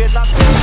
pesadelo